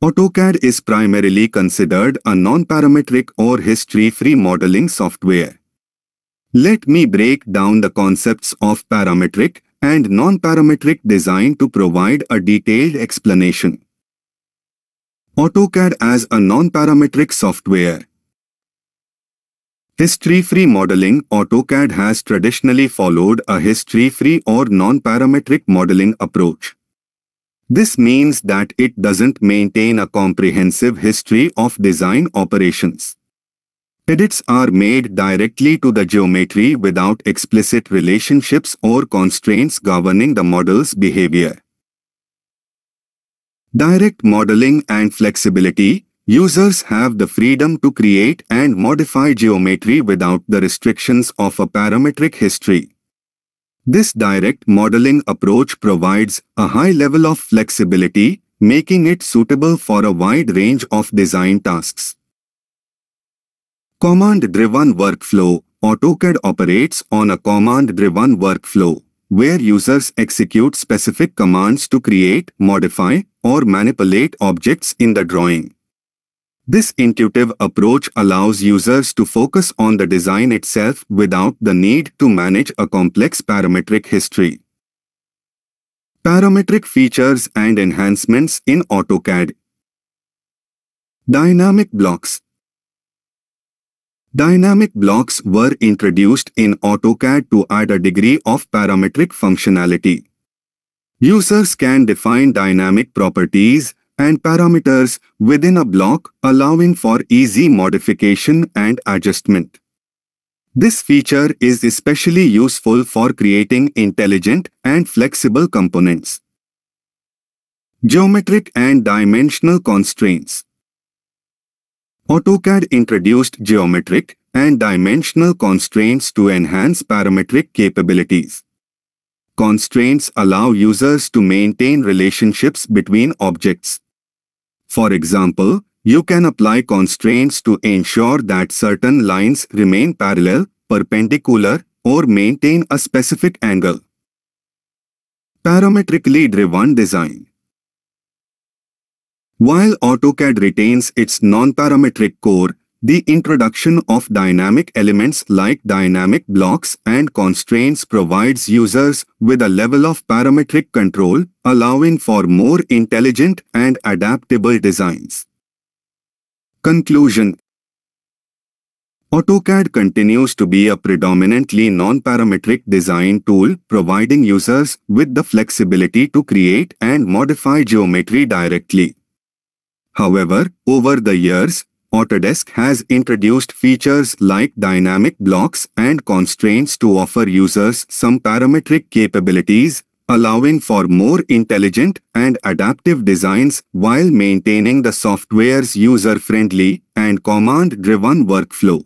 AutoCAD is primarily considered a non-parametric or history-free modeling software. Let me break down the concepts of parametric and non-parametric design to provide a detailed explanation. AutoCAD as a non-parametric software. History-free modeling AutoCAD has traditionally followed a history-free or non-parametric modeling approach. This means that it doesn't maintain a comprehensive history of design operations. Edits are made directly to the geometry without explicit relationships or constraints governing the model's behavior. Direct modeling and flexibility Users have the freedom to create and modify geometry without the restrictions of a parametric history. This direct modeling approach provides a high level of flexibility, making it suitable for a wide range of design tasks. Command-driven workflow AutoCAD operates on a command-driven workflow, where users execute specific commands to create, modify, or manipulate objects in the drawing. This intuitive approach allows users to focus on the design itself without the need to manage a complex parametric history. Parametric features and enhancements in AutoCAD Dynamic blocks Dynamic blocks were introduced in AutoCAD to add a degree of parametric functionality. Users can define dynamic properties and parameters within a block allowing for easy modification and adjustment. This feature is especially useful for creating intelligent and flexible components. Geometric and dimensional constraints AutoCAD introduced geometric and dimensional constraints to enhance parametric capabilities. Constraints allow users to maintain relationships between objects. For example, you can apply constraints to ensure that certain lines remain parallel, perpendicular, or maintain a specific angle. Parametrically driven design While AutoCAD retains its non-parametric core, the introduction of dynamic elements like dynamic blocks and constraints provides users with a level of parametric control, allowing for more intelligent and adaptable designs. Conclusion AutoCAD continues to be a predominantly non-parametric design tool providing users with the flexibility to create and modify geometry directly. However, over the years, Autodesk has introduced features like dynamic blocks and constraints to offer users some parametric capabilities, allowing for more intelligent and adaptive designs while maintaining the software's user-friendly and command-driven workflow.